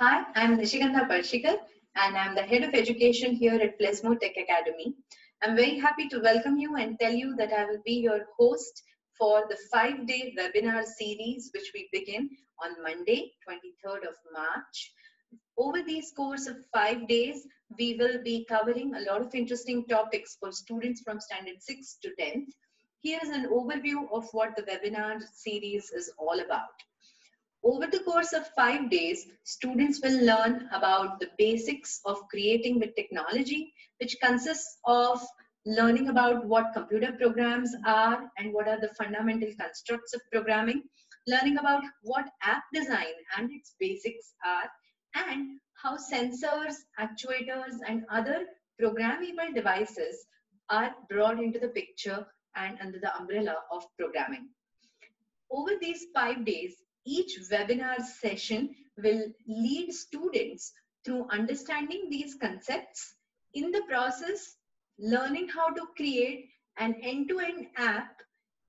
Hi, I'm Nishigandha Palshikar and I'm the Head of Education here at Plezmo Tech Academy. I'm very happy to welcome you and tell you that I will be your host for the five-day webinar series which we begin on Monday, 23rd of March. Over these course of five days, we will be covering a lot of interesting topics for students from standard 6 to 10th. Here's an overview of what the webinar series is all about. Over the course of five days, students will learn about the basics of creating with technology, which consists of learning about what computer programs are and what are the fundamental constructs of programming, learning about what app design and its basics are, and how sensors, actuators, and other programmable devices are brought into the picture and under the umbrella of programming. Over these five days, each webinar session will lead students through understanding these concepts. In the process, learning how to create an end-to-end -end app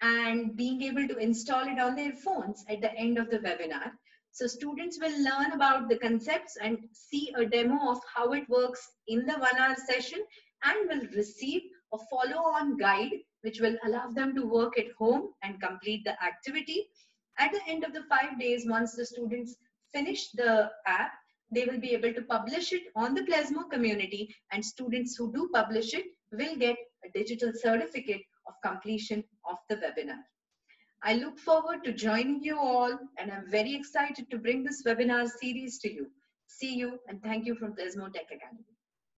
and being able to install it on their phones at the end of the webinar. So students will learn about the concepts and see a demo of how it works in the one hour session and will receive a follow-on guide which will allow them to work at home and complete the activity. At the end of the five days, once the students finish the app, they will be able to publish it on the Plezmo community and students who do publish it will get a digital certificate of completion of the webinar. I look forward to joining you all and I'm very excited to bring this webinar series to you. See you and thank you from Plezmo Tech Academy.